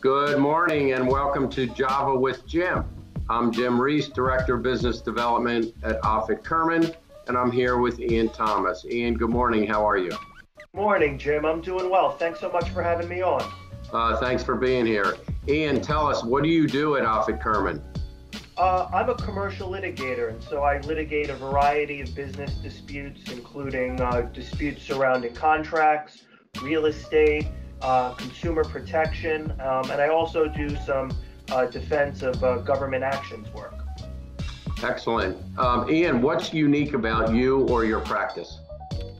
Good morning and welcome to Java with Jim. I'm Jim Reese, Director of Business Development at Offit Kurman, and I'm here with Ian Thomas. Ian, good morning. How are you? Morning, Jim. I'm doing well. Thanks so much for having me on. Uh, thanks for being here. Ian, tell us, what do you do at Offit Kurman? Uh, I'm a commercial litigator, and so I litigate a variety of business disputes, including uh, disputes surrounding contracts, real estate, uh, consumer protection, um, and I also do some uh, defense of uh, government actions work. Excellent. Um, Ian, what's unique about you or your practice?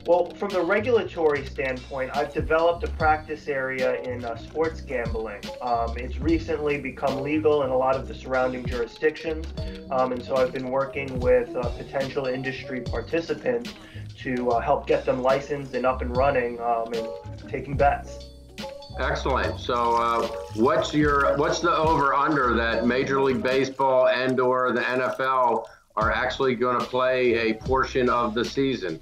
Well, from the regulatory standpoint, I've developed a practice area in uh, sports gambling. Um, it's recently become legal in a lot of the surrounding jurisdictions, um, and so I've been working with uh, potential industry participants to uh, help get them licensed and up and running um, and taking bets. Excellent. So, uh, what's your what's the over under that Major League Baseball and or the NFL are actually going to play a portion of the season?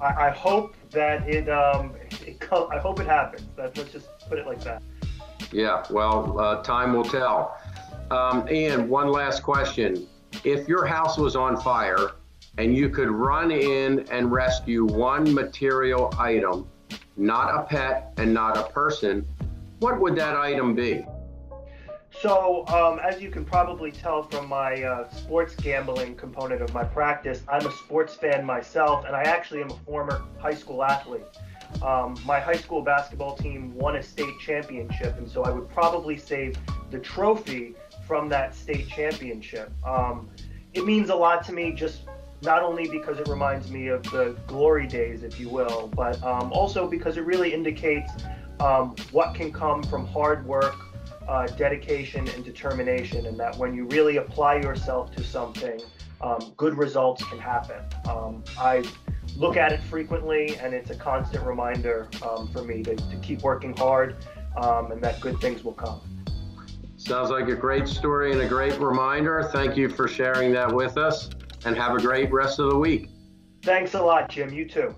I, I hope that it, um, it I hope it happens. let's just put it like that. Yeah, well, uh, time will tell. Um, Ian, one last question. If your house was on fire and you could run in and rescue one material item, not a pet and not a person, what would that item be? So, um, as you can probably tell from my uh, sports gambling component of my practice, I'm a sports fan myself, and I actually am a former high school athlete. Um, my high school basketball team won a state championship, and so I would probably save the trophy from that state championship. Um, it means a lot to me, just not only because it reminds me of the glory days, if you will, but um, also because it really indicates um, what can come from hard work uh, dedication and determination, and that when you really apply yourself to something, um, good results can happen. Um, I look at it frequently, and it's a constant reminder um, for me to, to, keep working hard um, and that good things will come. Sounds like a great story and a great reminder. Thank you for sharing that with us, and have a great rest of the week. Thanks a lot, Jim. You too.